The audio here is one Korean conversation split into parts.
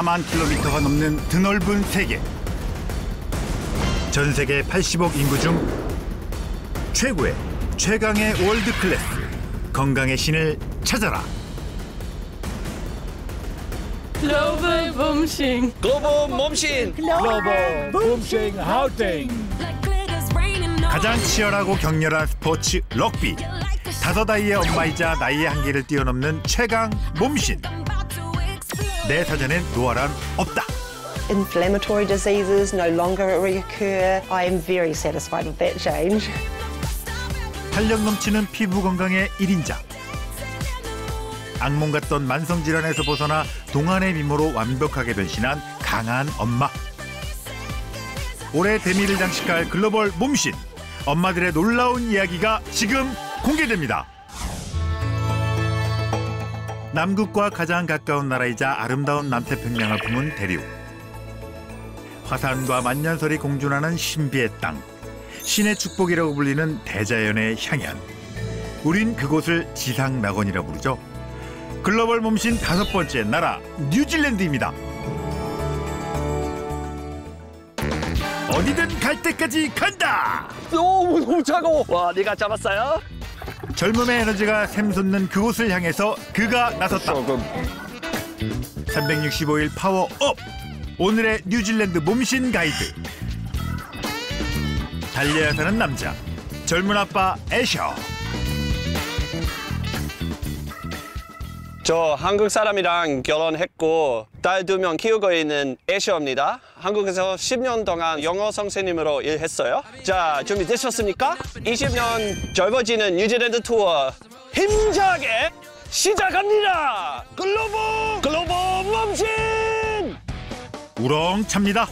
4만 킬로미터가 넘는 드넓은 세계. 전 세계 80억 인구 중 최고의 최강의 월드 클래스 건강의 신을 찾아라. 글로벌 몸신 글로벌 몸신 글로벌 몸신 화이팅 가장 치열하고 격렬한 스포츠 럭비. 다섯 아이의 엄마이자 나이의 한계를 뛰어넘는 최강 몸신. 내 사전엔 노아란 없다. inflammatory diseases no longer reoccur. I am very satisfied with that change. 활력 넘치는 피부 건강의 1인자. 악몽 같던 만성 질환에서 벗어나 동안의 미모로 완벽하게 변신한 강한 엄마. 올해 대미를 장식할 글로벌 몸신. 엄마들의 놀라운 이야기가 지금 공개됩니다. 남극과 가장 가까운 나라이자 아름다운 남태평양을 품은 대륙. 화산과 만년설이 공존하는 신비의 땅. 신의 축복이라고 불리는 대자연의 향연. 우린 그곳을 지상 낙원이라 부르죠. 글로벌 몸신 다섯 번째 나라 뉴질랜드입니다. 어디든 갈 때까지 간다. 너무 너무 차가워 와 네가 잡았어요? 젊음의 에너지가 샘솟는 그곳을 향해서 그가 나섰다. 조금 365일 파워업. 오늘의 뉴질랜드 몸신 가이드. 달려야 사는 남자. 젊은 아빠 애셔. 저 한국 사람이랑 결혼했고 딸 두 명 키우고 있는 애셔입니다. 한국에서 10년 동안 영어 선생님으로 일했어요. 자, 준비되셨습니까? 20년 젊어지는 뉴질랜드 투어 힘차게 시작합니다. 글로벌 글로벌 몸신! 우렁찹니다.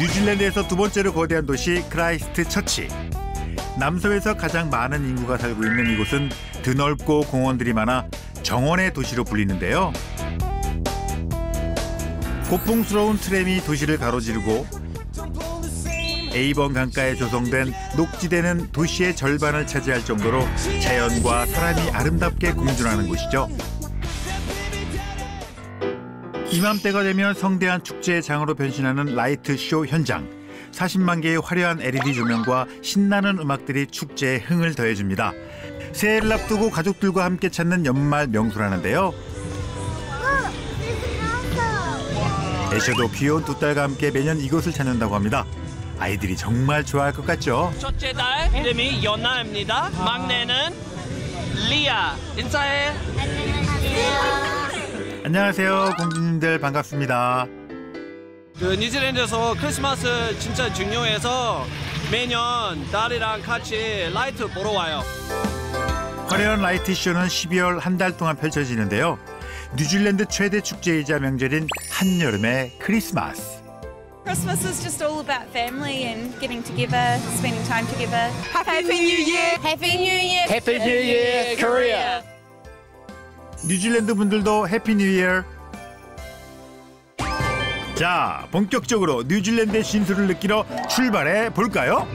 뉴질랜드에서 두 번째로 거대한 도시 크라이스트 처치. 남섬에서 가장 많은 인구가 살고 있는 이곳은 드넓고 공원들이 많아 정원의 도시로 불리는데요. 고풍스러운 트램이 도시를 가로지르고 에이번 강가에 조성된 녹지대는 도시의 절반을 차지할 정도로 자연과 사람이 아름답게 공존하는 곳이죠. 이맘때가 되면 성대한 축제의 장으로 변신하는 라이트 쇼 현장. 40만 개의 화려한 LED 조명과 신나는 음악들이 축제에 흥을 더해줍니다. 새해를 앞두고 가족들과 함께 찾는 연말 명소라는데요. 애셔도 귀여운 두 딸과 함께 매년 이곳을 찾는다고 합니다. 아이들이 정말 좋아할 것 같죠? 첫째 딸 이름이 연나입니다. 막내는 리아. 인사해. 안녕하세요, 공주님들 반갑습니다. 그 뉴질랜드에서 크리스마스 진짜 중요해서 매년 딸이랑 같이 라이트 보러 와요. 화려한 라이트 쇼는 12월 한 달 동안 펼쳐지는데요. 뉴질랜드 최대 축제이자 명절인 한여름의 크리스마스. Christmas is just all about family and getting together, spending time together. Happy New Year! Happy New Year! Happy New Year, Korea. 뉴질랜드 분들도 해피 뉴 이어. 자, 본격적으로 뉴질랜드의 신수를 느끼러 출발해 볼까요?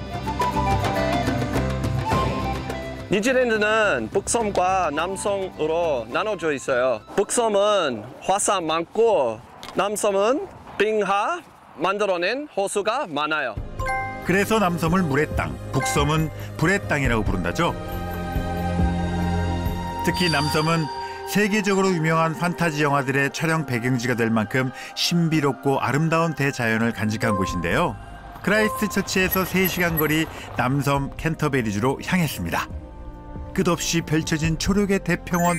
뉴질랜드는 북섬과 남섬으로 나눠져 있어요. 북섬은 화산 많고 남섬은 빙하 만들어낸 호수가 많아요. 그래서 남섬을 물의 땅, 북섬은 불의 땅이라고 부른다죠. 특히 남섬은 세계적으로 유명한 판타지 영화들의 촬영 배경지가 될 만큼 신비롭고 아름다운 대자연을 간직한 곳인데요. 크라이스트 처치에서 3시간 거리 남섬 캔터베리주로 향했습니다. 끝없이 펼쳐진 초록의 대평원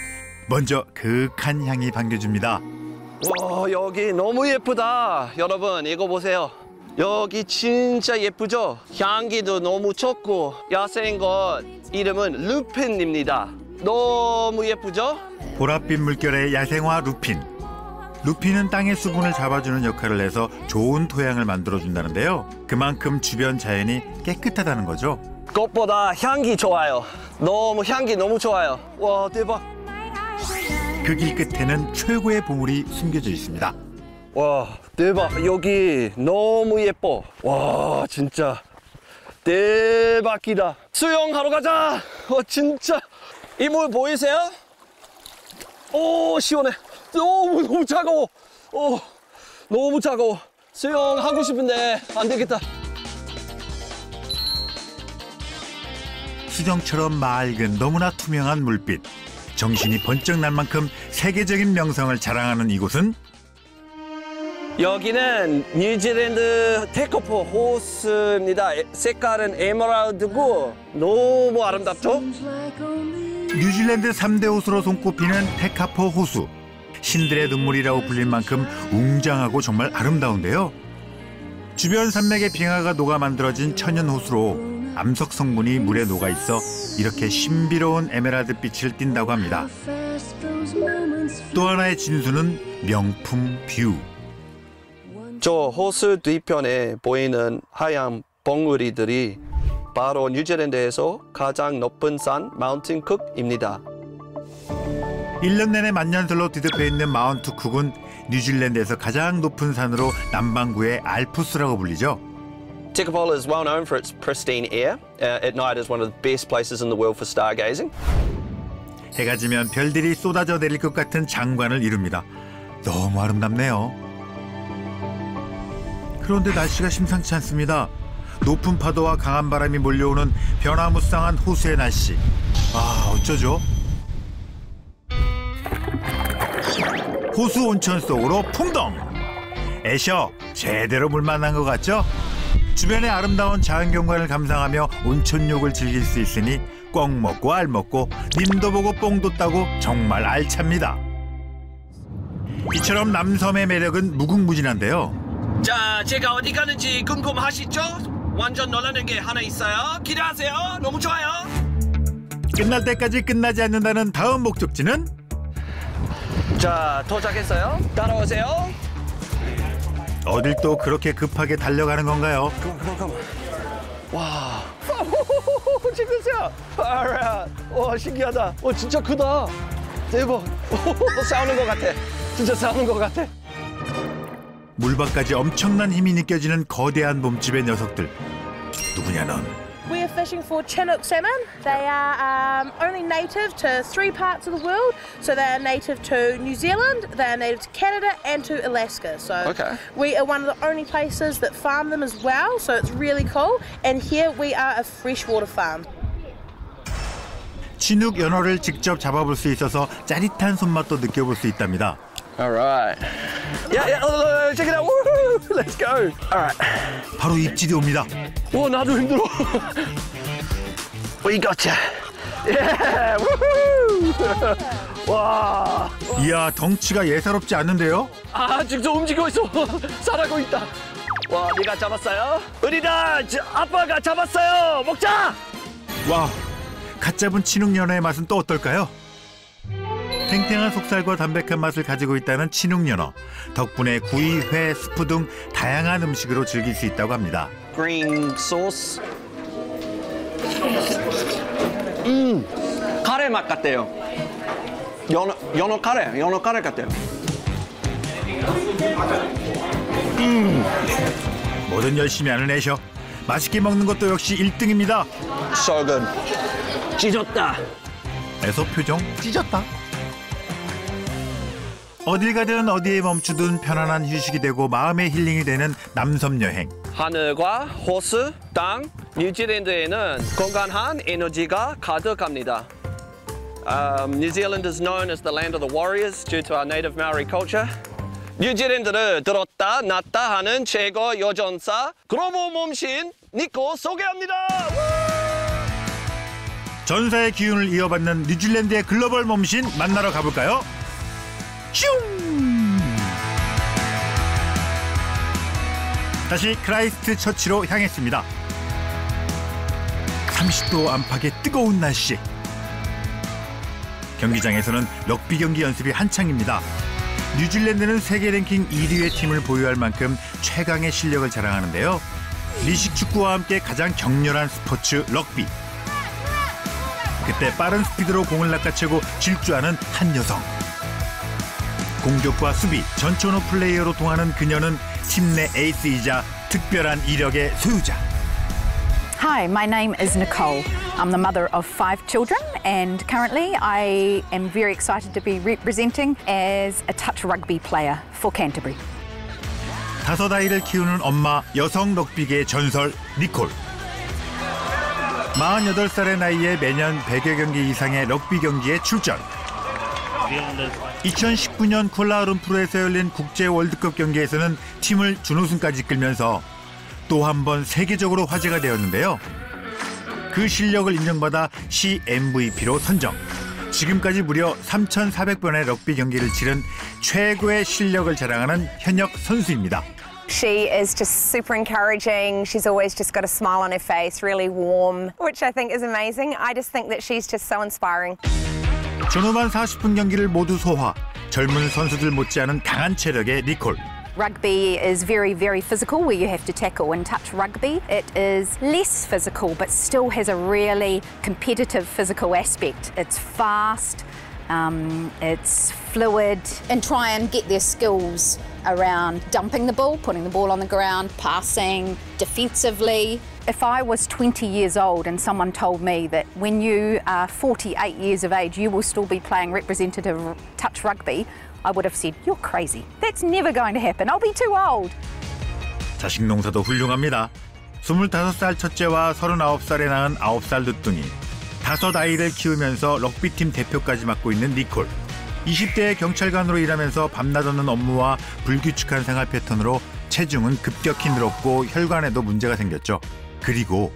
먼저 그윽한 향이 반겨줍니다. 와 여기 너무 예쁘다. 여러분 이거 보세요. 여기 진짜 예쁘죠? 향기도 너무 좋고 야생꽃 이름은 루핀입니다. 너무 예쁘죠? 보랏빛 물결의 야생화 루핀. 루핀은 땅의 수분을 잡아주는 역할을 해서 좋은 토양을 만들어준다는데요. 그만큼 주변 자연이 깨끗하다는 거죠. 꽃보다 향기 좋아요. 너무 향기 너무 좋아요. 와 대박. 그 길 끝에는 최고의 보물이 숨겨져 있습니다. 와 대박 여기 너무 예뻐 와 진짜 대박이다 수영하러 가자 와 진짜 이 물 보이세요? 오 시원해 너무 너무 차가워 오 너무 차고 수영 하고 싶은데 안 되겠다. 수정처럼 맑은 너무나 투명한 물빛. 정신이 번쩍 날 만큼 세계적인 명성을 자랑하는 이곳은 여기는 뉴질랜드 테커포 호수입니다. 에- 색깔은 에메랄드고 너무 아름답죠? 뉴질랜드 3대 호수로 손꼽히는 테카포 호수. 신들의 눈물이라고 불릴 만큼 웅장하고 정말 아름다운데요. 주변 산맥의 빙하가 녹아 만들어진 천연 호수로 암석 성분이 물에 녹아 있어 이렇게 신비로운 에메랄드 빛을 띈다고 합니다. 또 하나의 진수는 명품 뷰. 저 호수 뒤편에 보이는 하얀 봉우리들이 바로 뉴질랜드에서 가장 높은 산 마운틴 쿡입니다. 1년 내내 만년설로 뒤덮여 있는 마운트 쿡은 뉴질랜드에서 가장 높은 산으로 남반구의 알프스라고 불리죠. Tekapola is well known for its pristine air. Uh, at night is one of the best places in the world for stargazing. 해가 지면 별들이 쏟아져 내릴 것 같은 장관을 이룹니다. 너무 아름답네요. 그런데 날씨가 심상치 않습니다. 높은 파도와 강한 바람이 몰려오는 변화무쌍한 호수의 날씨. 아, 어쩌죠? 호수 온천 속으로 풍덩! 애셔, 제대로 물 만난 것 같죠? 주변의 아름다운 자연 경관을 감상하며 온천욕을 즐길 수 있으니 꽉 먹고 알 먹고 님도 보고 뽕도 따고 정말 알찹니다. 이처럼 남섬의 매력은 무궁무진한데요. 자, 제가 어디 가는지 궁금하시죠? 완전 놀라는 게 하나 있어요. 기대하세요. 너무 좋아요. 끝날 때까지 끝나지 않는다는 다음 목적지는 자, 도착했어요. 따라오세요. 어딜 또 그렇게 급하게 달려가는 건가요? 그만, 그만, 그만. 와. 찍으세요. 알아. 와, 신기하다. 와, 진짜 크다. 대박. 싸우는 것 같아. 진짜 싸우는 것 같아. 물밖까지 엄청난 힘이 느껴지는 거대한 몸집의 녀석들. 누구냐 넌? We're fishing for Chinook salmon. They are um, only native to three parts of the world. So they are native to New Zealand, they are native to Canada, and to Alaska. So Okay. we are one of the only places that farm them as well. So it's really cool. And here we are a freshwater farm. 진흙 연어를 직접 잡아볼 수 있어서 짜릿한 손맛도 느껴볼 수 있답니다. All right. Yeah, yeah. Oh, check it out. Woo! Let's go. All right. 바로 입질이 옵니다. 와, 나도 힘들어. We gotcha. Yeah. Woohoo! 와. 이야 덩치가 예사롭지 않는데요? 아, 직접 움직이고 있어. 살아고 있다. 와, 네가 잡았어요? 우리다. 저, 아빠가 잡았어요. 먹자. 와, 갓 잡은 진흙 연어의 맛은 또 어떨까요? 탱탱한 속살과 담백한 맛을 가지고 있다는 진흙 연어. 덕분에 구이, 회, 스프 등 다양한 음식으로 즐길 수 있다고 합니다. green sauce. 음, 카레 맛 같아요. 연어, 연어 카레, 연어 카레 같아요. 뭐든 열심히 하는 애셔. 맛있게 먹는 것도 역시 1등입니다. So good. 찢었다. 애서 표정 찢었다. 어딜 가든 어디에 멈추든 편안한 휴식이 되고 마음의 힐링이 되는 남섬 여행. 하늘과 호수, 땅, 뉴질랜드에는 건강한 에너지가 가득합니다. Um, New Zealand is known as the land of the warriors due to our native Maori culture. 뉴질랜드를 들었다 놨다 하는 최고 여전사 글로벌 몸신 니콜 소개합니다. 전사의 기운을 이어받는 뉴질랜드의 글로벌 몸신 만나러 가볼까요? 슝! 다시 크라이스트 처치로 향했습니다. 30도 안팎의 뜨거운 날씨. 경기장에서는 럭비 경기 연습이 한창입니다. 뉴질랜드는 세계 랭킹 1위의 팀을 보유할 만큼 최강의 실력을 자랑하는데요. 미식 축구와 함께 가장 격렬한 스포츠 럭비. 그때 빠른 스피드로 공을 낚아채고 질주하는 한 여성. 공격과 수비, 전천후 플레이어로 통하는 그녀는 팀 내 에이스이자 특별한 이력의 소유자. Hi, my name is Nicole. I'm the mother of five children, and currently I am very excited to be representing as a touch rugby player for Canterbury. 다섯 아이를 키우는 엄마 여성 럭비계의 전설 니콜. 48살의 나이에 매년 100여 경기 이상의 럭비 경기에 출전. 2019년 콜라룸푸르에서 열린 국제 월드컵 경기에서는 팀을 준우승까지 끌면서 또 한 번 세계적으로 화제가 되었는데요. 그 실력을 인정받아 CMVP로 선정. 지금까지 무려 3,400번의 럭비 경기를 치른 최고의 실력을 자랑하는 현역 선수입니다. She is just super encouraging. She's always just got a smile on her face, really warm, which I think is amazing. I just think that she's just so inspiring. 전후반 40분 경기를 모두 소화. 젊은 선수들 못지않은 강한 체력의 니콜. Rugby is very, very physical where you have to tackle and touch rugby. It is less physical but still has a really competitive physical aspect. It's fast, um, it's fluid, and try and get their skills around dumping the ball, putting the ball on the ground, passing, defensively. If I was 20 years old and someone told me that when you are 48 years of age, you will still be playing representative touch rugby, I would have said, You're crazy. That's never going to happen. I'll be too old. 자식 농사도 훌륭합니다. 25살 첫째와 39살에 낳은 9살 늦둥이. 다섯 아이를 키우면서 럭비팀 대표까지 맡고 있는 니콜. 20대의 경찰관으로 일하면서 밤낮 없는 업무와 불규칙한 생활 패턴으로 체중은 급격히 늘었고 혈관에도 문제가 생겼죠. 그리고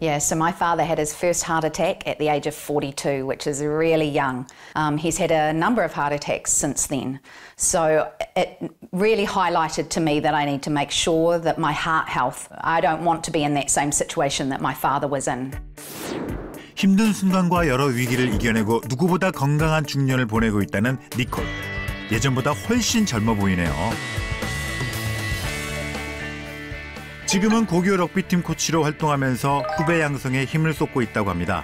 Yeah, so my father had his first heart attack at the age of 42, which is really young. Um, he's had a number of heart attacks since then. So it really highlighted to me that I need to make sure that my heart health, I don't want to be in that same situation that my father was in. 힘든 순간과 여러 위기를 이겨내고 누구보다 건강한 중년을 보내고 있다는 니콜. 예전보다 훨씬 젊어 보이네요. 지금은 고교 럭비팀 코치로 활동하면서 후배 양성에 힘을 쏟고 있다고 합니다.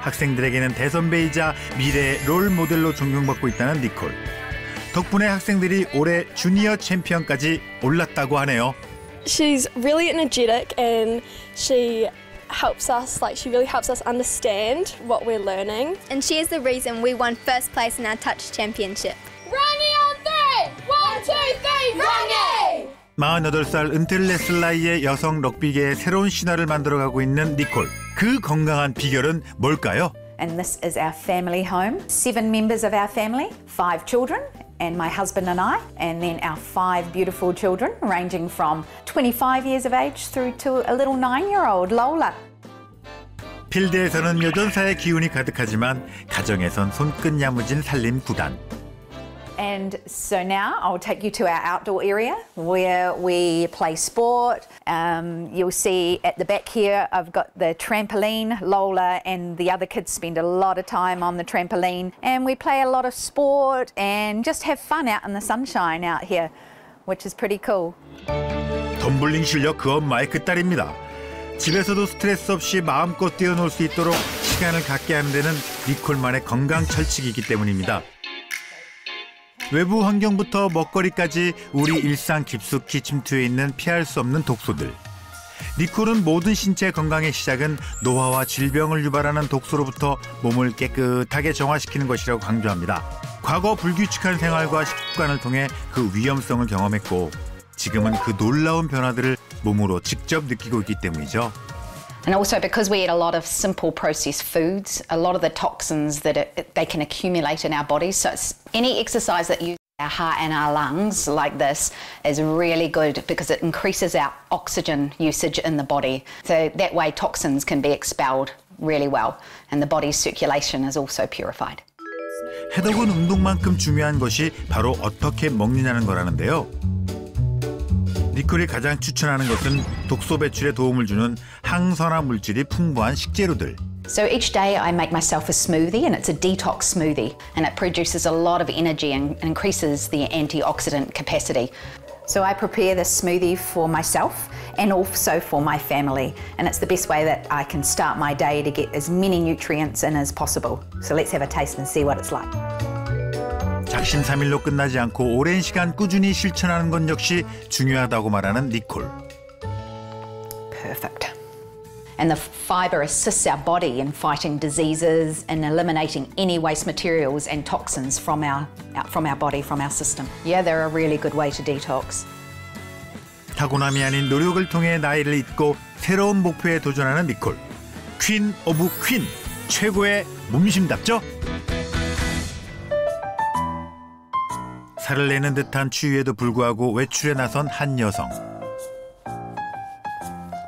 학생들에게는 대선배이자 미래의 롤 모델로 존경받고 있다는 니콜. 덕분에 학생들이 올해 주니어 챔피언까지 올랐다고 하네요. She's really energetic and she helps us like she really helps us understand what we're learning. And she is the reason we won first place in our touch championship. Rungy on three! One, two, three, rungy! 48살 은퇴를 냈을 나이에 여성 럭비계의 새로운 신화를 만들어가고 있는 니콜. 그 건강한 비결은 뭘까요? And this is our family home. Seven members of our family, five children, and my husband and I, and then our five beautiful children, ranging from 25 years of age through to a little nine year old, Lola. 필드에서는 여전사의 기운이 가득하지만 가정에선 손끝 야무진 살림 구단. And so now I'll take you to our outdoor area where we play sport. Um, you'll see at the back here, I've got the trampoline. Lola and the other kids spend a lot of time on the trampoline. And we play a lot of sport and just have fun out in the sunshine out here, which is pretty cool. 덤블링 실력 그 엄마의 그 딸입니다. 집에서도 스트레스 없이 마음껏 뛰어놀 수 있도록 시간을 갖게 하는 데는 니콜만의 건강 철칙이기 때문입니다. 외부 환경부터 먹거리까지 우리 일상 깊숙이 침투해 있는 피할 수 없는 독소들. 니콜은 모든 신체 건강의 시작은 노화와 질병을 유발하는 독소로부터 몸을 깨끗하게 정화시키는 것이라고 강조합니다. 과거 불규칙한 생활과 식습관을 통해 그 위험성을 경험했고 지금은 그 놀라운 변화들을 몸으로 직접 느끼고 있기 때문이죠. And also because we eat a lot of simple processed foods, a lot of the toxins that it, they can accumulate in our bodies. So it's, any exercise that you our heart and our lungs like this is really good because it increases our oxygen usage in the body. So that way toxins can be expelled really well and the body's circulation is also purified. 해독은 운동만큼 중요한 것이 바로 어떻게 먹느냐는 거라는데요. 니콜이 가장 추천하는 것은 독소 배출에 도움을 주는 항산화 물질이 풍부한 식재료들. So each day I make myself a smoothie and it's a detox smoothie and it produces a lot of energy and increases the antioxidant capacity. So I prepare this smoothie for myself and also for my family and it's the best way that I can start my day to get as many nutrients in as possible. So let's have a taste and see what it's like. 작심삼일로 끝나지 않고 오랜 시간 꾸준히 실천하는 건 역시 중요하다고 말하는 니콜. Perfect. And the fibre assists our body in fighting diseases and eliminating any waste materials and toxins from our, from our body, from our system. Yeah, they're a really good way to detox. 타고남이 아닌 노력을 통해 나이를 잊고 새로운 목표에 도전하는 니콜. Queen of Queen 최고의 몸신답죠? 살을 에는 듯한 추위에도 불구하고 외출에 나선 한 여성.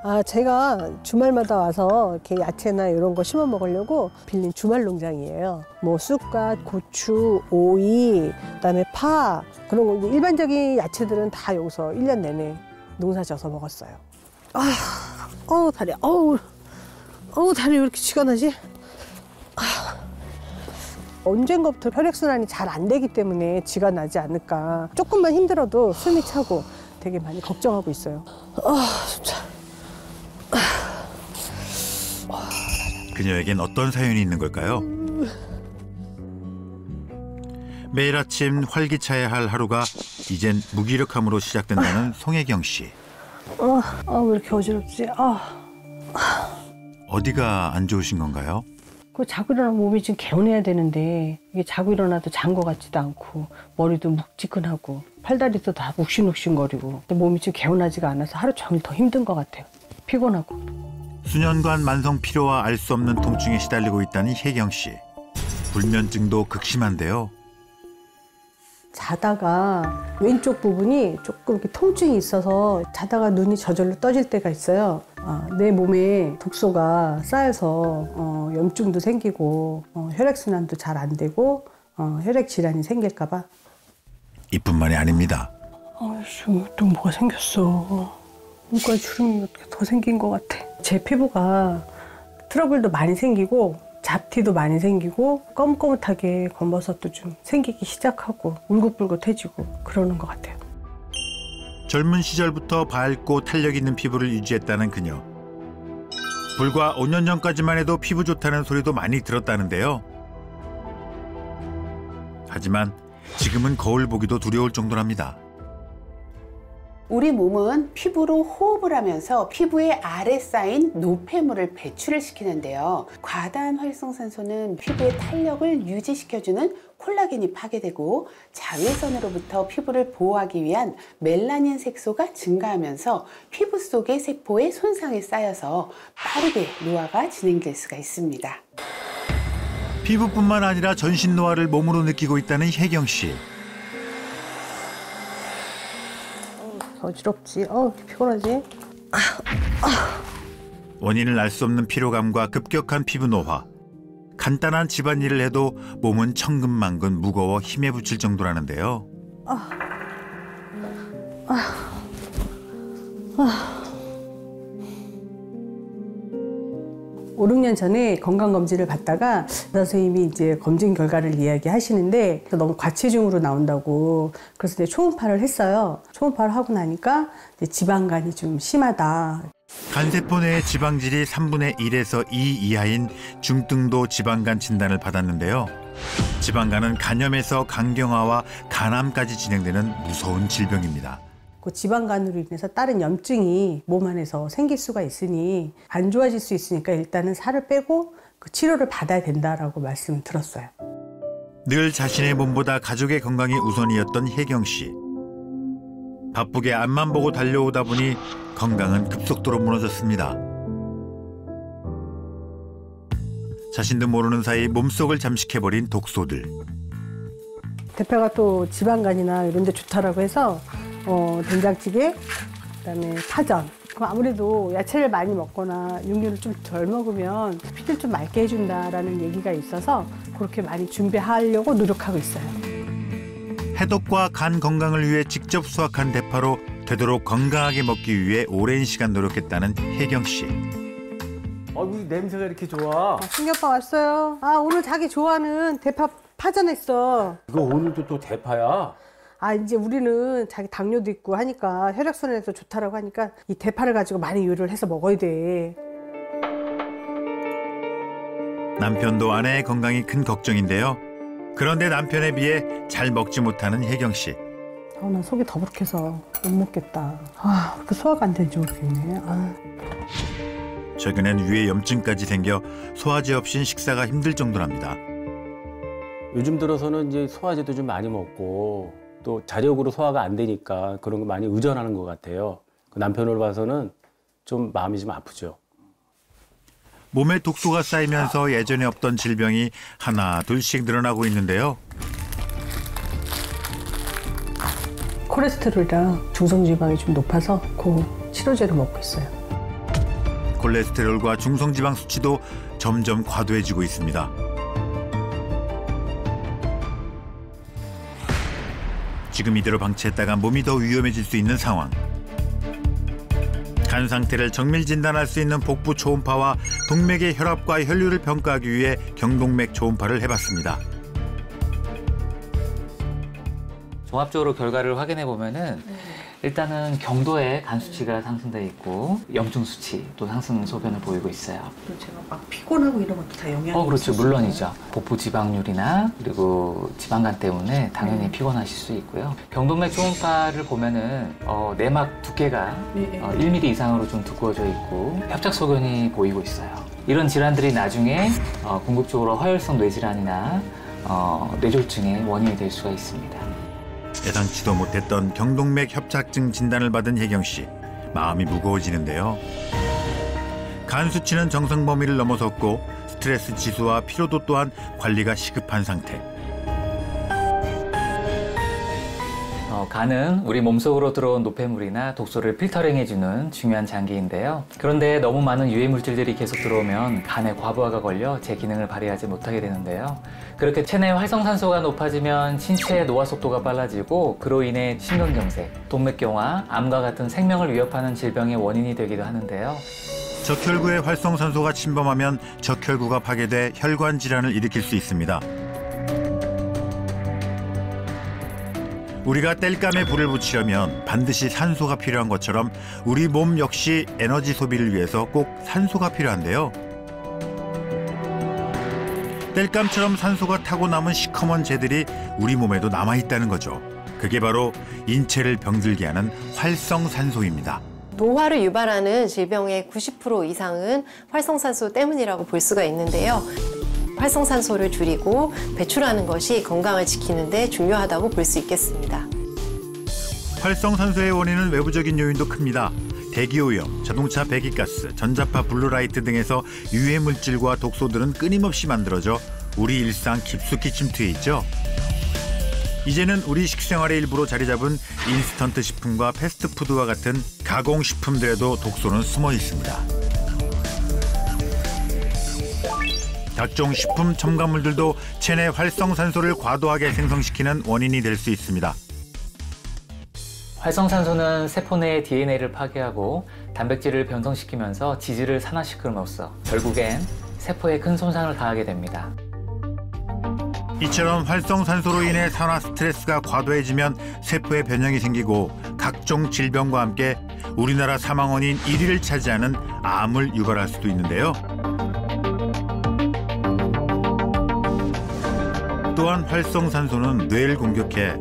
아, 제가 주말마다 와서 이렇게 야채나 이런 거 심어 먹으려고 빌린 주말 농장이에요. 뭐 쑥갓, 고추, 오이, 그다음에 파 그런 거 일반적인 야채들은 다 여기서 일 년 내내 농사 져서 먹었어요. 아, 어우 다리, 어우, 어우 다리 왜 이렇게 쥐가 나지? 아, 언젠가부터 혈액순환이 잘 안 되기 때문에 쥐가 나지 않을까. 조금만 힘들어도 숨이 차고 되게 많이 걱정하고 있어요. 아, 진짜. 그녀에겐 어떤 사연이 있는 걸까요? 매일 아침 활기차야 할 하루가 이젠 무기력함으로 시작된다는 송혜경 씨. 아, 아, 왜 이렇게 어지럽지? 아, 어디가 안 좋으신 건가요? 그 자고 일어나면 몸이 좀 개운해야 되는데 이게 자고 일어나도 잔거 같지도 않고 머리도 묵지근하고 팔다리도 다 욱신욱신거리고 몸이 좀 개운하지가 않아서 하루 종일 더 힘든 것 같아요. 피곤하고. 수년간 만성 피로와 알 수 없는 통증에 시달리고 있다는 혜경 씨. 불면증도 극심한데요. 자다가 왼쪽 부분이 조금 이렇게 통증이 있어서 자다가 눈이 저절로 떠질 때가 있어요. 아, 내 몸에 독소가 쌓여서 어, 염증도 생기고 어, 혈액순환도 잘 안 되고 어, 혈액 질환이 생길까봐. 이뿐만이 아닙니다. 아이씨, 또 뭐가 생겼어. 눈가 주름이 어떻게 더 생긴 것 같아. 제 피부가 트러블도 많이 생기고 잡티도 많이 생기고 검검하게 검버섯도 좀 생기기 시작하고 울긋불긋해지고 그러는 것 같아요. 젊은 시절부터 밝고 탄력 있는 피부를 유지했다는 그녀. 불과 5년 전까지만 해도 피부 좋다는 소리도 많이 들었다는데요. 하지만 지금은 거울 보기도 두려울 정도랍니다. 우리 몸은 피부로 호흡을 하면서 피부의 아래 쌓인 노폐물을 배출을 시키는데요. 과다한 활성산소는 피부의 탄력을 유지시켜주는 콜라겐이 파괴되고 자외선으로부터 피부를 보호하기 위한 멜라닌 색소가 증가하면서 피부 속의 세포에 손상이 쌓여서 빠르게 노화가 진행될 수가 있습니다. 피부뿐만 아니라 전신 노화를 몸으로 느끼고 있다는 혜경 씨. 어지럽지. 어, 피곤하지. 원인을 알 수 없는 피로감과 급격한 피부 노화. 간단한 집안일을 해도 몸은 천근만근 무거워 힘에 부칠 정도라는데요. 아, 아, 아. 5, 6년 전에 건강검진을 받다가 선생님이 이제 검진 결과를 이야기하시는데 너무 과체중으로 나온다고 그래서 이제 초음파를 했어요. 초음파를 하고 나니까 이제 지방간이 좀 심하다. 간세포 내의 지방질이 3분의 1에서 2 이하인 중등도 지방간 진단을 받았는데요. 지방간은 간염에서 간경화와 간암까지 진행되는 무서운 질병입니다. 그 지방간으로 인해서 다른 염증이 몸 안에서 생길 수가 있으니 안 좋아질 수 있으니까 일단은 살을 빼고 그 치료를 받아야 된다라고 말씀을 들었어요. 늘 자신의 몸보다 가족의 건강이 우선이었던 혜경 씨. 바쁘게 앞만 보고 달려오다 보니 건강은 급속도로 무너졌습니다. 자신도 모르는 사이 몸속을 잠식해버린 독소들. 대표가 또 지방간이나 이런 데 좋다라고 해서 어, 된장찌개, 그다음에 파전. 그 아무래도 야채를 많이 먹거나 육류를 좀 덜 먹으면 피를 좀 맑게 해준다라는 얘기가 있어서 그렇게 많이 준비하려고 노력하고 있어요. 해독과 간 건강을 위해 직접 수확한 대파로 되도록 건강하게 먹기 위해 오랜 시간 노력했다는 혜경 씨. 아이고 냄새가 이렇게 좋아. 승겹빠 왔어요. 아 오늘 자기 좋아하는 대파 파전했어. 이거 오늘도 또 대파야. 아 이제 우리는 자기 당뇨도 있고 하니까 혈액순환에도 좋다라고 하니까 이 대파를 가지고 많이 요리를 해서 먹어야 돼. 남편도 아내의 건강이 큰 걱정인데요. 그런데 남편에 비해 잘 먹지 못하는 혜경 씨. 아, 나 속이 더부룩해서 못 먹겠다. 아, 그 소화가 안 되는지 모르겠네. 아. 최근엔 위에 염증까지 생겨 소화제 없인 식사가 힘들 정도랍니다. 요즘 들어서는 이제 소화제도 좀 많이 먹고 또 자력으로 소화가 안 되니까 그런 거 많이 의존하는 것 같아요. 그 남편을 봐서는 좀 마음이 좀 아프죠. 몸에 독소가 쌓이면서 예전에 없던 질병이 하나 둘씩 늘어나고 있는데요. 콜레스테롤이랑 중성지방이 좀 높아서 그 치료제를 먹고 있어요. 콜레스테롤과 중성지방 수치도 점점 과도해지고 있습니다. 지금 이대로 방치했다가 몸이 더 위험해질 수 있는 상황. 간 상태를 정밀 진단할 수 있는 복부 초음파와 동맥의 혈압과 혈류를 평가하기 위해 경동맥 초음파를 해봤습니다. 종합적으로 결과를 확인해 보면은 일단은 경도의 간 수치가 상승돼 있고 염증 수치도 상승 소변을 보이고 있어요. 제가 막 피곤하고 이런 것도 다 영향이 어, 그렇죠. 있어서. 물론이죠. 복부 지방률이나 그리고 지방간 때문에 당연히 네. 피곤하실 수 있고요. 경동맥 초음파를 보면은 어, 내막 두께가 네. 어, 1mm 이상으로 좀 두꺼워져 있고 협착 소견이 보이고 있어요. 이런 질환들이 나중에 어, 궁극적으로 허혈성 뇌질환이나 어, 뇌졸중의 원인이 될 수가 있습니다. 예상치도 못했던 경동맥 협착증 진단을 받은 혜경 씨. 마음이 무거워지는데요. 간 수치는 정상 범위를 넘어섰고 스트레스 지수와 피로도 또한 관리가 시급한 상태. 어, 간은 우리 몸속으로 들어온 노폐물이나 독소를 필터링해주는 중요한 장기인데요. 그런데 너무 많은 유해 물질들이 계속 들어오면 간에 과부하가 걸려 제 기능을 발휘하지 못하게 되는데요. 그렇게 체내 활성산소가 높아지면 신체의 노화 속도가 빨라지고 그로 인해 심근경색, 동맥경화, 암과 같은 생명을 위협하는 질병의 원인이 되기도 하는데요. 적혈구의 활성산소가 침범하면 적혈구가 파괴돼 혈관 질환을 일으킬 수 있습니다. 우리가 땔감에 불을 붙이려면 반드시 산소가 필요한 것처럼 우리 몸 역시 에너지 소비를 위해서 꼭 산소가 필요한데요. 땔감처럼 산소가 타고 남은 시커먼 재들이 우리 몸에도 남아 있다는 거죠. 그게 바로 인체를 병들게 하는 활성산소입니다. 노화를 유발하는 질병의 90% 이상은 활성산소 때문이라고 볼 수가 있는데요. 활성산소를 줄이고 배출하는 것이 건강을 지키는 데 중요하다고 볼 수 있겠습니다. 활성산소의 원인은 외부적인 요인도 큽니다. 대기오염, 자동차 배기가스, 전자파 블루라이트 등에서 유해 물질과 독소들은 끊임없이 만들어져 우리 일상 깊숙이 침투해 있죠. 이제는 우리 식생활의 일부로 자리 잡은 인스턴트 식품과 패스트푸드와 같은 가공식품들에도 독소는 숨어 있습니다. 각종 식품 첨가물들도 체내 활성산소를 과도하게 생성시키는 원인이 될 수 있습니다. 활성산소는 세포 내의 DNA를 파괴하고 단백질을 변성시키면서 지질을 산화시킴으로써 결국엔 세포에 큰 손상을 가하게 됩니다. 이처럼 활성산소로 인해 산화 스트레스가 과도해지면 세포에 변형이 생기고 각종 질병과 함께 우리나라 사망 원인 1위를 차지하는 암을 유발할 수도 있는데요. 또한 활성산소는 뇌를 공격해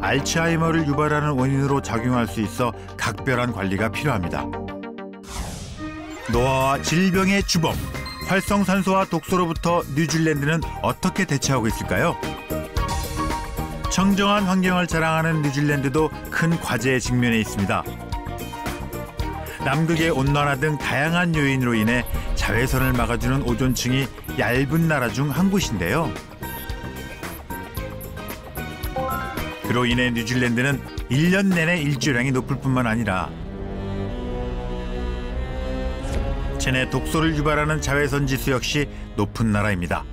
알츠하이머를 유발하는 원인으로 작용할 수 있어 각별한 관리가 필요합니다. 노화와 질병의 주범 활성산소와 독소로부터 뉴질랜드는 어떻게 대처하고 있을까요? 청정한 환경을 자랑하는 뉴질랜드도 큰 과제에 직면해 있습니다. 남극의 온난화 등 다양한 요인으로 인해 자외선을 막아주는 오존층이 얇은 나라 중 한 곳인데요. 그로 인해 뉴질랜드는 1년 내내 일조량이 높을 뿐만 아니라 체내 독소를 유발하는 자외선 지수 역시 높은 나라입니다.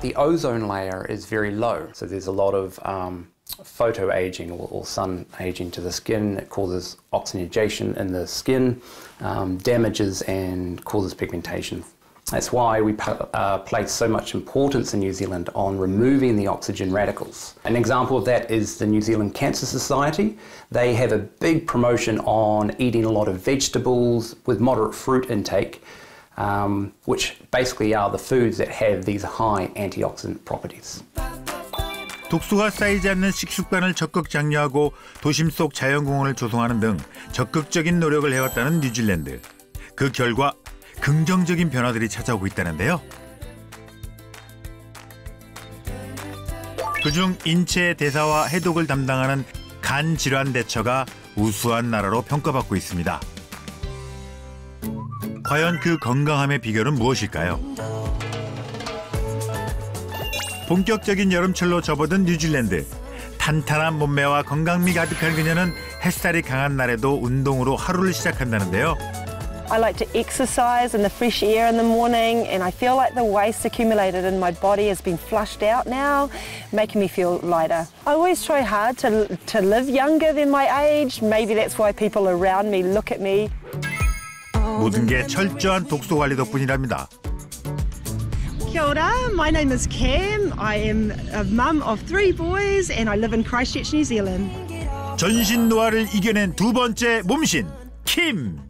The ozone layer is very low, so there's a lot of um, photo aging or, or sun aging to the skin. It causes oxygenation in the skin, um, damages and causes pigmentation. That's why we pa- uh, place so much importance in New Zealand on removing the oxygen radicals. An example of that is the New Zealand Cancer Society. They have a big promotion on eating a lot of vegetables with moderate fruit intake, um, which basically are the foods that have these high antioxidant properties. 독소가 쌓이지 않는 식습관을 적극 장려하고 도심 속 자연공원을 조성하는 등 적극적인 노력을 해왔다는 뉴질랜드. 그 결과 긍정적인 변화들이 찾아오고 있다는데요. 그중 인체 대사와 해독을 담당하는 간 질환 대처가 우수한 나라로 평가받고 있습니다. 과연 그 건강함의 비결은 무엇일까요? 본격적인 여름철로 접어든 뉴질랜드. 탄탄한 몸매와 건강미 가득한 그녀는 햇살이 강한 날에도 운동으로 하루를 시작한다는데요. I like to exercise in the fresh air in the morning, and I feel like the waste accumulated in my body has been flushed out now, making me feel lighter. I always try hard to, to live younger than my age. Maybe that's why people around me look at me. 모든 게 철저한 독소 관리 덕분이랍니다. Kia ora, my name is Cam. I am a mum of three boys and I live in Christchurch, New Zealand. 전신 노화를 이겨낸 두 번째 몸신 킴.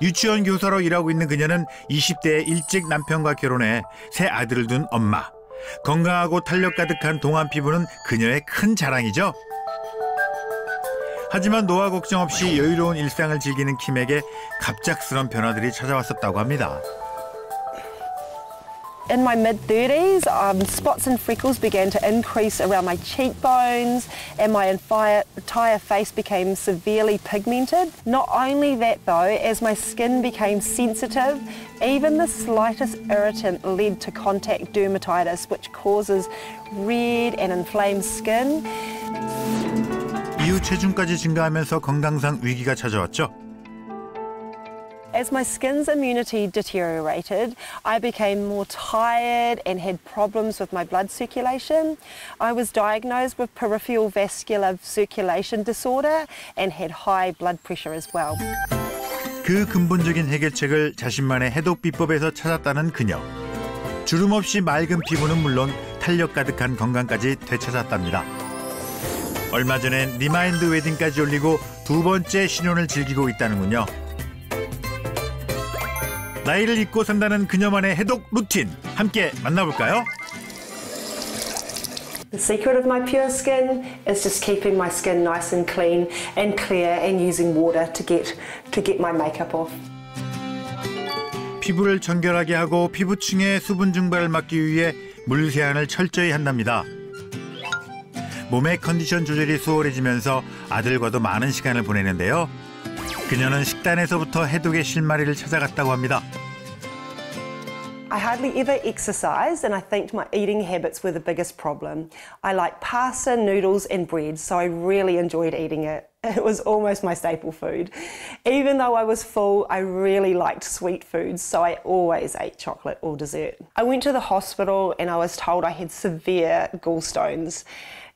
유치원 교사로 일하고 있는 그녀는 20대에 일찍 남편과 결혼해 새 아들을 둔 엄마. 건강하고 탄력 가득한 동안 피부는 그녀의 큰 자랑이죠. 하지만 노화 걱정 없이 여유로운 일상을 즐기는 킴에게 갑작스런 변화들이 찾아왔었다고 합니다. In my mid 30s, um, spots and freckles began to increase around my cheekbones, and my entire, entire face became severely pigmented. Not only that, though, as my skin became sensitive, even the slightest irritant led to contact dermatitis, which causes red and inflamed skin. 이후 체중까지 증가하면서 건강상 위기가 찾아왔죠. As my skin's immunity deteriorated, I became more tired and had problems with my blood circulation. I was diagnosed with peripheral vascular circulation disorder and had high blood pressure as well. 그 근본적인 해결책을 자신만의 해독 비법에서 찾았다는 그녀. 주름 없이 맑은 피부는 물론 탄력 가득한 건강까지 되찾았답니다. 얼마 전엔 리마인드 웨딩까지 올리고 두 번째 신혼을 즐기고 있다는군요. 나이를 잊고 산다는 그녀만의 해독 루틴 함께 만나볼까요? The secret of my pure skin is just keeping my skin nice and clean and clear and using water to get to get my makeup off. 피부를 청결하게 하고 피부층의 수분 증발을 막기 위해 물 세안을 철저히 한답니다. 몸의 컨디션 조절이 수월해지면서 아들과도 많은 시간을 보내는데요. 그녀는 식단에서부터 해독의 실마리를 찾아갔다고 합니다. I hardly ever exercised, and I think my eating habits were the biggest problem. I like pasta, noodles, and bread, so I really enjoyed eating it. It was almost my staple food. Even though I was full, I really liked sweet foods, so I always ate chocolate or dessert. I went to the hospital and I was told I had severe gallstones.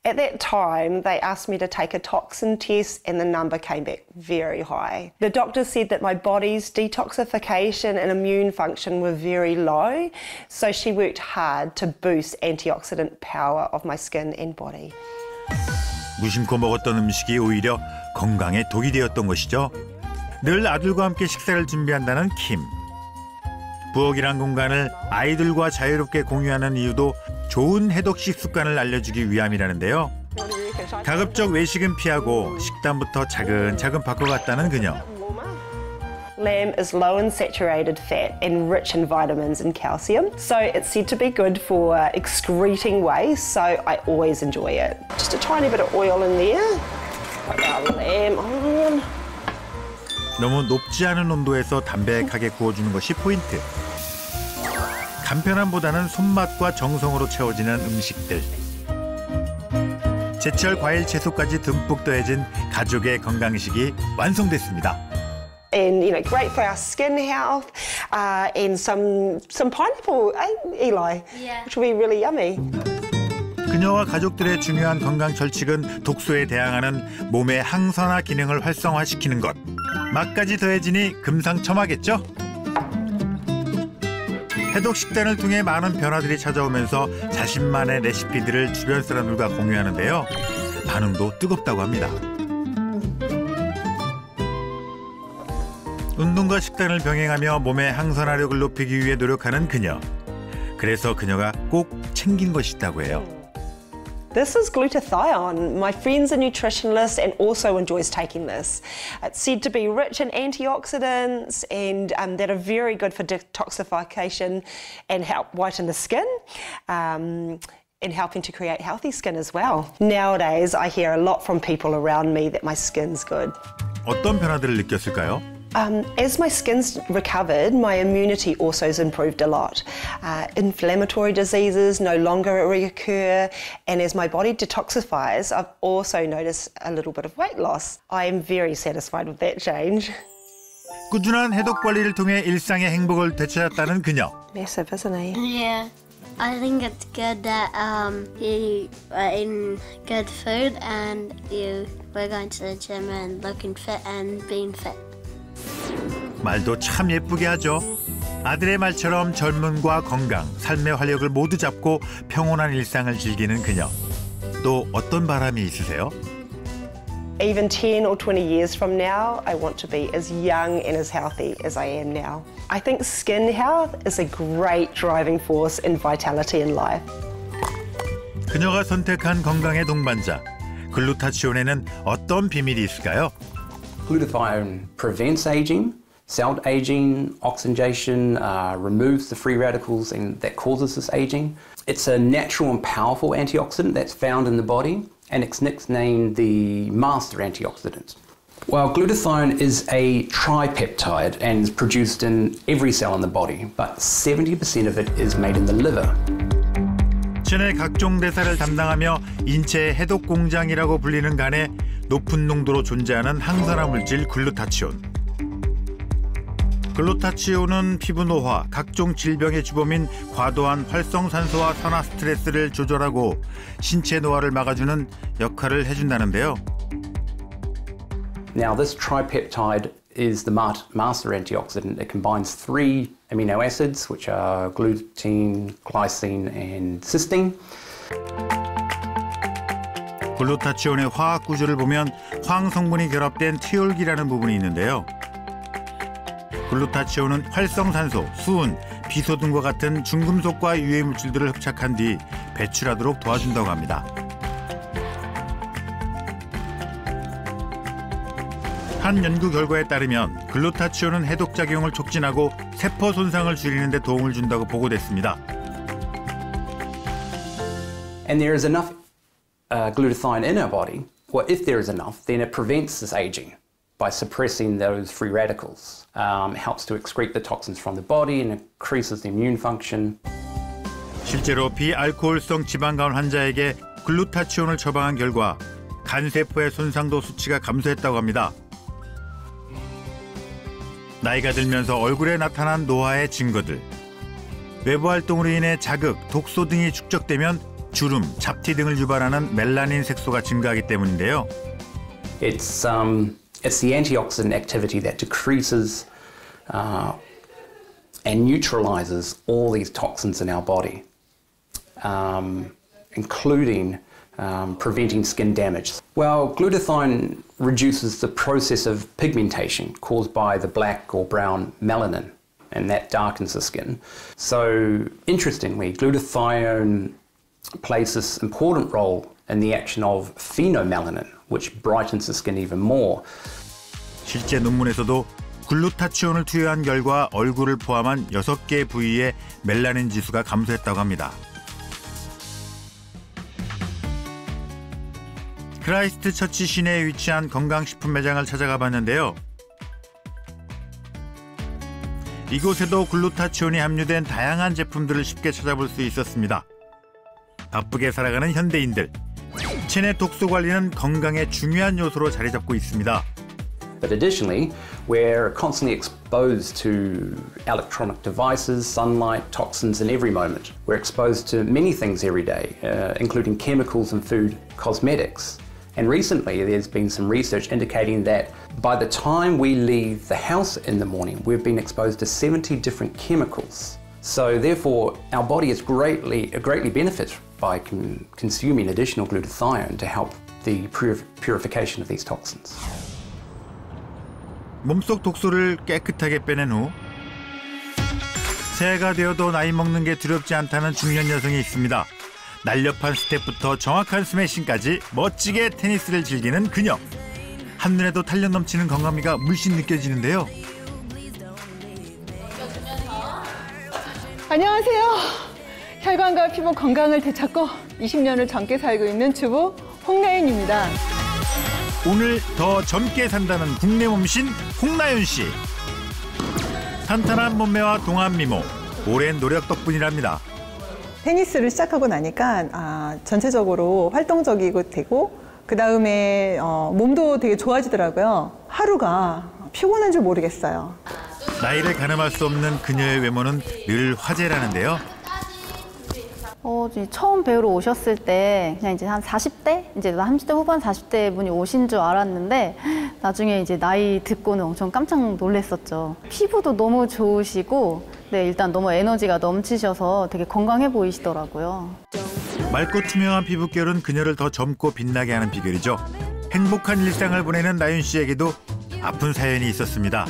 At that time, they asked me to take a toxin test, and the number came back very high. The doctor said that my body's detoxification and immune function were very low, so she worked hard to boost antioxidant power of my skin and body. 무심코 먹었던 음식이 오히려 건강에 독이 되었던 것이죠. 늘 아들과 함께 식사를 준비한다는 킴. 부엌이란 공간을 아이들과 자유롭게 공유하는 이유도 좋은 해독식 습관을 알려주기 위함이라는데요. 가급적 외식은 피하고 식단부터 차근차근 바꿔갔다는 그녀. Lamb is low in saturated fat and rich in vitamins and calcium, so it's said to be good for excreting waste, so I always enjoy it. Just a tiny bit of oil in there. Put our lamb on. 너무 높지 않은 온도에서 담백하게 구워주는 것이 포인트. 간편함보다는 손맛과 정성으로 채워지는 음식들. 제철 과일 채소까지 듬뿍 더해진 가족의 건강식이 완성됐습니다. And you know, great for our skin health, uh, and some some pineapple, eh, Eli, Yeah. which will be really yummy. 그녀와 가족들의 중요한 건강 철칙은 독소에 대항하는 몸의 항산화 기능을 활성화시키는 것. 맛까지 더해지니 금상첨화겠죠? 해독 식단을 통해 많은 변화들이 찾아오면서 자신만의 레시피들을 주변 사람들과 공유하는데요. 반응도 뜨겁다고 합니다. 운동과 식단을 병행하며 몸의 항산화력을 높이기 위해 노력하는 그녀. 그래서 그녀가 꼭 챙긴 것이 있다고 해요. This is glutathione. My friend's a nutritionalist and also enjoys taking this. It's said to be rich in antioxidants and um, that are very good for detoxification and help whiten the skin. Um, in helping to create healthy skin as well. Nowadays, I hear a lot from people around me that my skin's good. 어떤 변화들을 느꼈을까요? Um, as my skin's recovered, my immunity also has improved a lot. Uh, inflammatory diseases no longer reoccur, and as my body detoxifies, I've also noticed a little bit of weight loss. I am very satisfied with that change. 꾸준한 해독 관리를 통해 일상의 행복을 되찾았다는 그녀. Massive, isn't he? Yeah. I think it's good that um, you are eating good food and you were going to the gym and looking fit and being fit. 말도 참 예쁘게 하죠. 아들의 말처럼 젊음과 건강, 삶의 활력을 모두 잡고 평온한 일상을 즐기는 그녀. 또 어떤 바람이 있으세요? Even 10 or 20 years from now, I want to be as young and as healthy as I am now. I think skin health is a great driving force in vitality in life. 그녀가 선택한 건강의 동반자 글루타치온에는 어떤 비밀이 있을까요? Glutathione prevents aging, cell aging, oxidation, uh, removes the free radicals and that causes this aging. It's a natural and powerful antioxidant that's found in the body, and it's nicknamed the master antioxidant. Well, glutathione is a tripeptide and is produced in every cell in the body, but 70% of it is made in the liver. 체내 각종 대사를 담당하며 인체의 해독 공장이라고 불리는 간에 높은 농도로 존재하는 항산화 물질 글루타치온. 글루타치온은 피부 노화, 각종 질병의 주범인 과도한 활성산소와 산화 스트레스를 조절하고 신체 노화를 막아주는 역할을 해준다는데요. Now, this tripeptide is the ma- master antioxidant. It combines three amino acids, which are gluten, glycine, and cysteine. 글루타치온의 화학 구조를 보면 황 성분이 결합된 티올기라는 부분이 있는데요. 글루타치온은 활성산소, 수은, 비소 등과 같은 중금속과 유해 물질들을 흡착한 뒤 배출하도록 도와준다고 합니다. 한 연구 결과에 따르면 글루타치온은 해독 작용을 촉진하고 세포 손상을 줄이는 데 도움을 준다고 보고됐습니다. And there is enough uh, glutathione in our body, well, if there is enough, then it prevents this aging by suppressing those free radicals. Um, helps to excrete the toxins from the body and increases the immune function. 실제로 비알코올성 지방간암 환자에게 글루타치온을 처방한 결과 간세포의 손상도 수치가 감소했다고 합니다. 나이가 들면서 얼굴에 나타난 노화의 증거들. 외부 활동으로 인해 자극, 독소 등이 축적되면 주름, 잡티 등을 유발하는 멜라닌 색소가 증가하기 때문인데요. It's um, it's the antioxidant activity that decreases uh, and neutralizes all these toxins in our body, um, including um, preventing skin damage. Well, glutathione reduces the process of pigmentation caused by the black or brown melanin, and that darkens the skin. So, interestingly, glutathione plays this important role in the action of phenomelanin, which brightens the skin even more. 실제 논문에서도 글루타치온을 투여한 결과 얼굴을 포함한 6개 부위의 멜라닌 지수가 감소했다고 합니다. 크라이스트 처치 시내에 위치한 건강식품 매장을 찾아가 봤는데요. 이곳에도 글루타치온이 함유된 다양한 제품들을 쉽게 찾아볼 수 있었습니다. 바쁘게 살아가는 현대인들. 체내 독소 관리는 건강의 중요한 요소로 자리 잡고 있습니다. But additionally, we're constantly exposed to electronic devices, sunlight, toxins in every moment. We're exposed to many things every day, uh, including chemicals and food, cosmetics. And recently, there's been some research indicating that by the time we leave the house in the morning, we've been exposed to 70 different chemicals. So, therefore, our body is greatly, greatly benefits by con- consuming additional glutathione to help the purif- purification of these toxins. 몸속 독소를 깨끗하게 빼낸 후 새해가 되어도 나이 먹는 게 두렵지 않다는 중년 여성이 있습니다. 날렵한 스텝부터 정확한 스매싱까지 멋지게 테니스를 즐기는 그녀. 한눈에도 탄력 넘치는 건강미가 물씬 느껴지는데요. 안녕하세요. 혈관과 피부 건강을 되찾고 20년을 젊게 살고 있는 주부 홍나윤입니다. 오늘 더 젊게 산다는 국내 몸신 홍나윤 씨. 탄탄한 몸매와 동안 미모, 오랜 노력 덕분이랍니다. 테니스를 시작하고 나니까 아, 전체적으로 활동적이고 되고 그 다음에 어, 몸도 되게 좋아지더라고요. 하루가 피곤한 줄 모르겠어요. 나이를 가늠할 수 없는 그녀의 외모는 늘 화제라는데요. 어, 처음 배우러 오셨을 때 그냥 이제 한 40대, 이제 30대 후반 40대 분이 오신 줄 알았는데 나중에 이제 나이 듣고는 엄청 깜짝 놀랐었죠. 피부도 너무 좋으시고 네, 일단 너무 에너지가 넘치셔서 되게 건강해 보이시더라고요. 맑고 투명한 피부결은 그녀를 더 젊고 빛나게 하는 비결이죠. 행복한 일상을 보내는 나윤 씨에게도 아픈 사연이 있었습니다.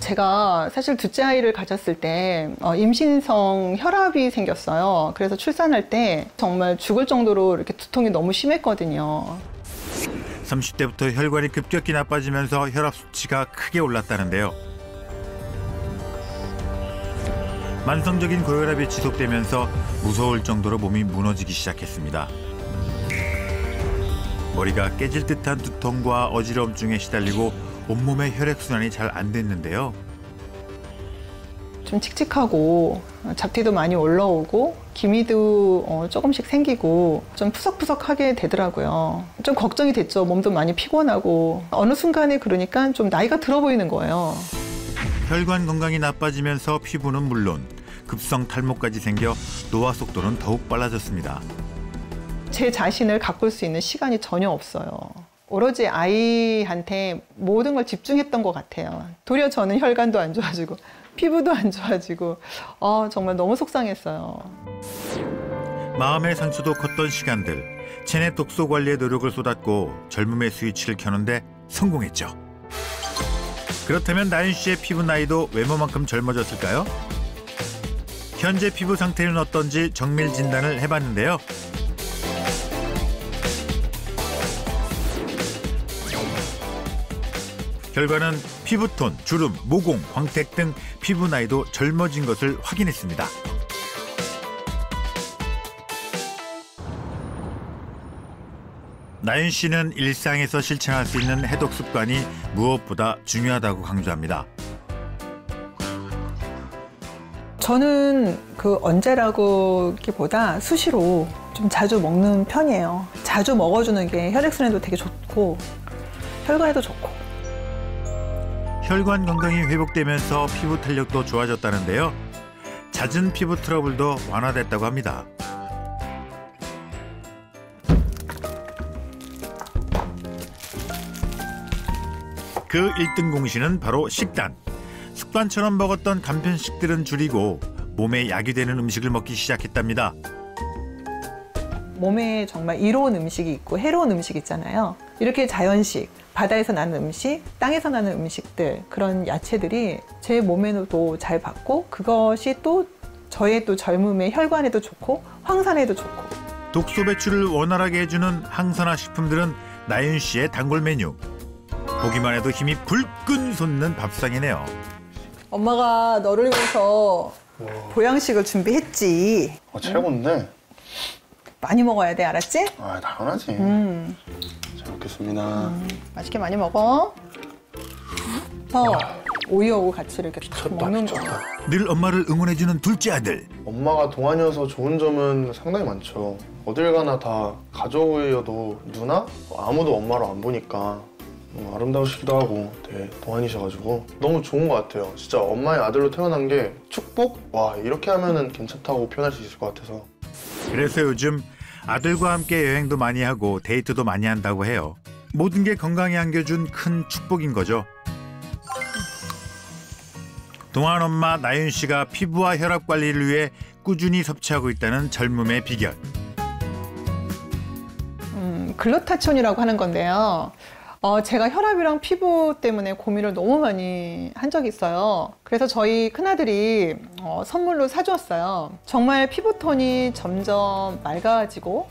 제가 사실 둘째 아이를 가졌을 때 어, 임신성 혈압이 생겼어요. 그래서 출산할 때 정말 죽을 정도로 이렇게 두통이 너무 심했거든요. 30대부터 혈관이 급격히 나빠지면서 혈압 수치가 크게 올랐다는데요. 만성적인 고혈압이 지속되면서 무서울 정도로 몸이 무너지기 시작했습니다. 머리가 깨질 듯한 두통과 어지러움증에 시달리고 온몸의 혈액순환이 잘 안 됐는데요. 좀 칙칙하고 잡티도 많이 올라오고 기미도 어, 조금씩 생기고 좀 푸석푸석하게 되더라고요. 좀 걱정이 됐죠. 몸도 많이 피곤하고 어느 순간에 그러니까 좀 나이가 들어 보이는 거예요. 혈관 건강이 나빠지면서 피부는 물론 급성 탈모까지 생겨 노화 속도는 더욱 빨라졌습니다. 제 자신을 가꿀 수 있는 시간이 전혀 없어요. 오로지 아이한테 모든 걸 집중했던 것 같아요. 도리어 저는 혈관도 안 좋아지고 피부도 안 좋아지고 어, 정말 너무 속상했어요. 마음의 상처도 컸던 시간들 체내 독소 관리에 노력을 쏟았고 젊음의 스위치를 켜는데 성공했죠. 그렇다면 나윤 씨의 피부 나이도 외모만큼 젊어졌을까요? 현재 피부 상태는 어떤지 정밀 진단을 해봤는데요. 결과는 피부톤, 주름, 모공, 광택 등 피부 나이도 젊어진 것을 확인했습니다. 나윤 씨는 일상에서 실천할 수 있는 해독 습관이 무엇보다 중요하다고 강조합니다. 저는 그 언제라고기보다 수시로 좀 자주 먹는 편이에요. 자주 먹어주는 게 혈액순환도 되게 좋고 혈관에도 좋고 혈관 건강이 회복되면서 피부 탄력도 좋아졌다는데요. 잦은 피부 트러블도 완화됐다고 합니다. 그 1등 공신은 바로 식단. 습관처럼 먹었던 간편식들은 줄이고 몸에 약이 되는 음식을 먹기 시작했답니다. 몸에 정말 이로운 음식이 있고 해로운 음식 있잖아요. 이렇게 자연식, 바다에서 나는 음식, 땅에서 나는 음식들 그런 야채들이 제 몸에도 잘 받고 그것이 또 저의 또 젊음의 혈관에도 좋고 황산에도 좋고 독소 배출을 원활하게 해주는 항산화 식품들은 나윤 씨의 단골 메뉴. 보기만 해도 힘이 불끈 솟는 밥상이네요. 엄마가 너를 위해서 보양식을 준비했지. 어, 최고인데? 많이 먹어야 돼, 알았지? 아, 당연하지. 음, 잘 먹겠습니다. 맛있게 많이 먹어. 더 오이하고 같이 이렇게 딱 먹는 거. 늘 엄마를 응원해주는 둘째 아들. 엄마가 동안이어서 좋은 점은 상당히 많죠. 어딜 가나 다 가족이어도 누나? 아무도 엄마를 안 보니까 너무 아름다우시기도 하고 되게 동안이셔가지고 너무 좋은 것 같아요. 진짜 엄마의 아들로 태어난 게 축복? 와 이렇게 하면은 괜찮다고 표현할 수 있을 것 같아서 그래서 요즘 아들과 함께 여행도 많이 하고 데이트도 많이 한다고 해요. 모든 게 건강에 안겨준 큰 축복인 거죠. 동안 엄마 나윤 씨가 피부와 혈압 관리를 위해 꾸준히 섭취하고 있다는 젊음의 비결. 음, 글루타치온이라고 하는 건데요. 어, 제가 혈압이랑 피부 때문에 고민을 너무 많이 한 적이 있어요. 그래서 저희 큰아들이 어, 선물로 사주었어요. 정말 피부톤이 점점 맑아지고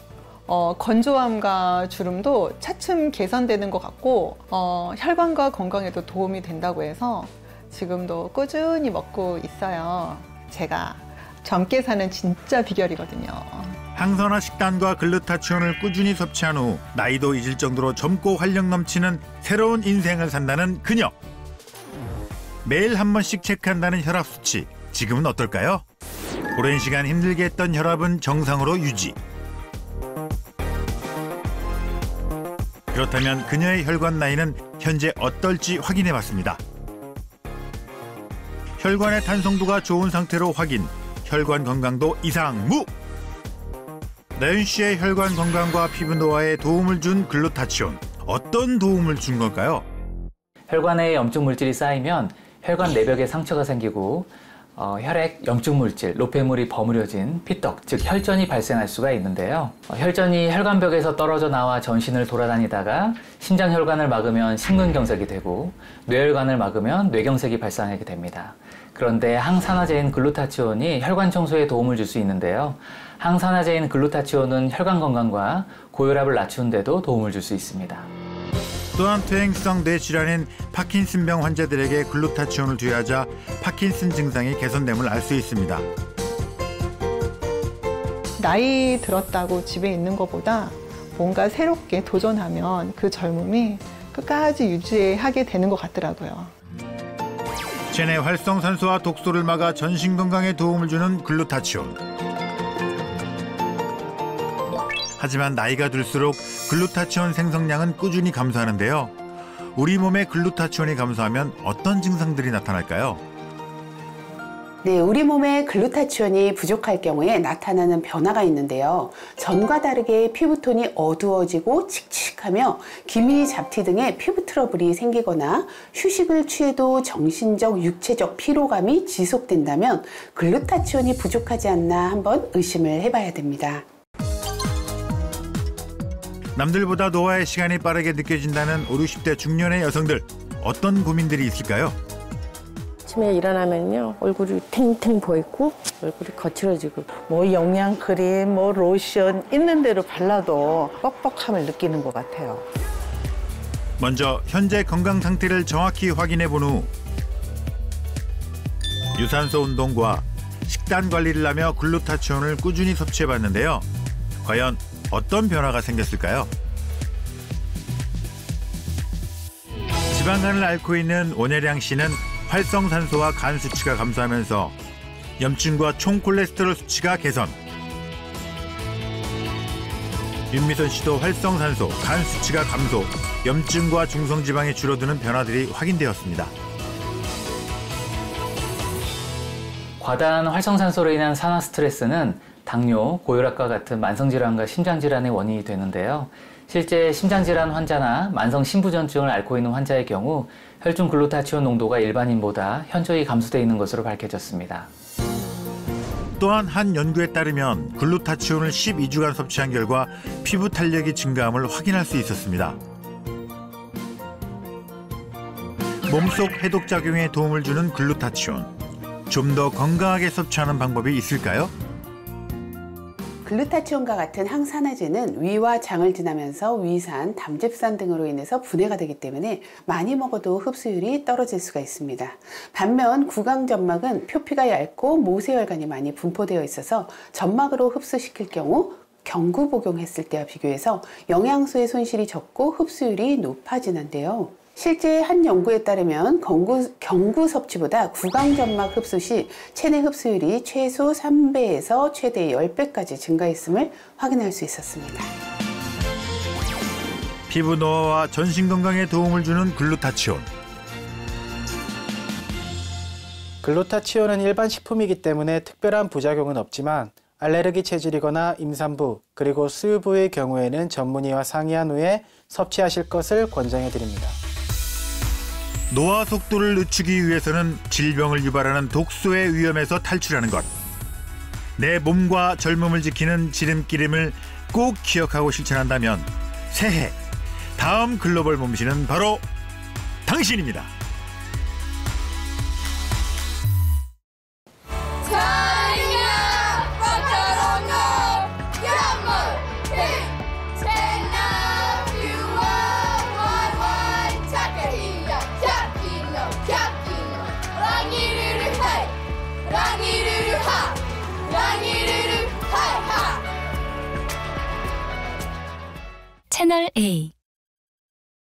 어, 건조함과 주름도 차츰 개선되는 것 같고 어, 혈관과 건강에도 도움이 된다고 해서 지금도 꾸준히 먹고 있어요. 제가 젊게 사는 진짜 비결이거든요. 항산화 식단과 글루타치온을 꾸준히 섭취한 후 나이도 잊을 정도로 젊고 활력 넘치는 새로운 인생을 산다는 그녀. 매일 한 번씩 체크한다는 혈압 수치. 지금은 어떨까요? 오랜 시간 힘들게 했던 혈압은 정상으로 유지. 그렇다면 그녀의 혈관 나이는 현재 어떨지 확인해 봤습니다. 혈관의 탄성도가 좋은 상태로 확인. 혈관 건강도 이상 무. 나윤 씨의 혈관 건강과 피부 노화에 도움을 준 글루타치온. 어떤 도움을 준 걸까요? 혈관에 염증 물질이 쌓이면 혈관 내벽에 상처가 생기고 어, 혈액 염증 물질, 노폐물이 버무려진 피떡, 즉 혈전이 발생할 수가 있는데요. 어, 혈전이 혈관벽에서 떨어져 나와 전신을 돌아다니다가 심장 혈관을 막으면 심근경색이 되고 뇌혈관을 막으면 뇌경색이 발생하게 됩니다. 그런데 항산화제인 글루타치온이 혈관 청소에 도움을 줄 수 있는데요. 항산화제인 글루타치온은 혈관 건강과 고혈압을 낮추는 데도 도움을 줄 수 있습니다. 또한 퇴행성 뇌질환인 파킨슨병 환자들에게 글루타치온을 투여하자 파킨슨 증상이 개선됨을 알 수 있습니다. 나이 들었다고 집에 있는 것보다 뭔가 새롭게 도전하면 그 젊음이 끝까지 유지하게 되는 것 같더라고요. 체내 활성 산소와 독소를 막아 전신 건강에 도움을 주는 글루타치온. 하지만 나이가 들수록 글루타치온 생성량은 꾸준히 감소하는데요. 우리 몸의 글루타치온이 감소하면 어떤 증상들이 나타날까요? 네, 우리 몸에 글루타치온이 부족할 경우에 나타나는 변화가 있는데요. 전과 다르게 피부톤이 어두워지고 칙칙하며 기미 잡티 등의 피부 트러블이 생기거나 휴식을 취해도 정신적, 육체적 피로감이 지속된다면 글루타치온이 부족하지 않나 한번 의심을 해봐야 됩니다. 남들보다 노화의 시간이 빠르게 느껴진다는 5, 60대 중년의 여성들 어떤 고민들이 있을까요? 아침에 일어나면요 얼굴이 탱탱 보이고 얼굴이 거칠어지고 뭐 영양 크림, 뭐 로션 있는 대로 발라도 뻑뻑함을 느끼는 것 같아요. 먼저 현재 건강 상태를 정확히 확인해 본 후 유산소 운동과 식단 관리를 하며 글루타치온을 꾸준히 섭취해 봤는데요. 과연 어떤 변화가 생겼을까요? 지방간을 앓고 있는 원혜량 씨는 활성산소와 간 수치가 감소하면서 염증과 총 콜레스테롤 수치가 개선. 윤미선 씨도 활성산소, 간 수치가 감소, 염증과 중성지방이 줄어드는 변화들이 확인되었습니다. 과다한 활성산소로 인한 산화 스트레스는 당뇨, 고혈압과 같은 만성질환과 심장질환의 원인이 되는데요. 실제 심장질환 환자나 만성 심부전증을 앓고 있는 환자의 경우 혈중 글루타치온 농도가 일반인보다 현저히 감소되어 있는 것으로 밝혀졌습니다. 또한 한 연구에 따르면 글루타치온을 12주간 섭취한 결과 피부 탄력이 증가함을 확인할 수 있었습니다. 몸속 해독 작용에 도움을 주는 글루타치온. 좀 더 건강하게 섭취하는 방법이 있을까요? 글루타치온과 같은 항산화제는 위와 장을 지나면서 위산, 담즙산 등으로 인해서 분해가 되기 때문에 많이 먹어도 흡수율이 떨어질 수가 있습니다. 반면 구강점막은 표피가 얇고 모세혈관이 많이 분포되어 있어서 점막으로 흡수시킬 경우 경구 복용했을 때와 비교해서 영양소의 손실이 적고 흡수율이 높아지는데요. 실제 한 연구에 따르면 경구, 경구 섭취보다 구강점막 흡수 시 체내 흡수율이 최소 3배에서 최대 10배까지 증가했음을 확인할 수 있었습니다. 피부 노화와 전신 건강에 도움을 주는 글루타치온. 글루타치온은 일반 식품이기 때문에 특별한 부작용은 없지만 알레르기 체질이거나 임산부 그리고 수유부의 경우에는 전문의와 상의한 후에 섭취하실 것을 권장해 드립니다. 노화 속도를 늦추기 위해서는 질병을 유발하는 독소의 위험에서 탈출하는 것. 내 몸과 젊음을 지키는 지름기름을 꼭 기억하고 실천한다면 새해 다음 글로벌 몸신은 바로 당신입니다. 채널 A